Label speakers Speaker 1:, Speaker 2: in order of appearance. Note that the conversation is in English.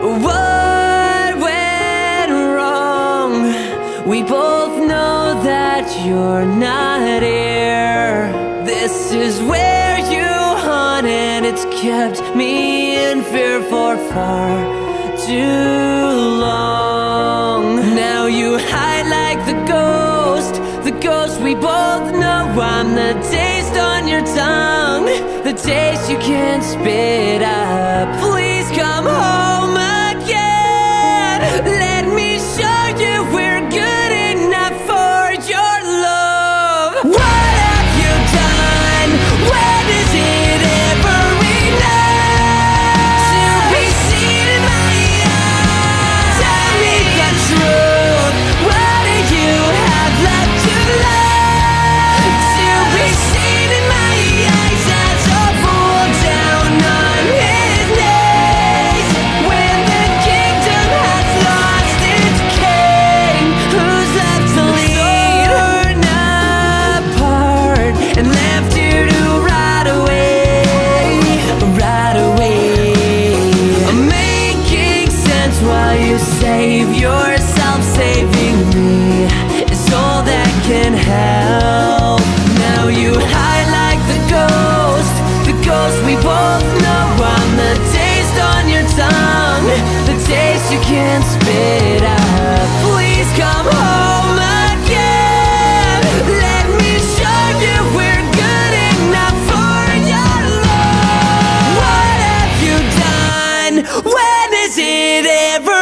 Speaker 1: What went wrong? We both know that you're not here. This is where you haunted. It's kept me in fear for far too long. Now you hide like the ghost, the ghost we both know. I'm the taste on your tongue, the taste you can't spit. believe yourself saving me is all that can help. Now you hide like the ghost, the ghost we both know. I'm the taste on your tongue, the taste you can't spit out. Please come home again. Let me show you we're good enough for your love. What have you done? When is it ever?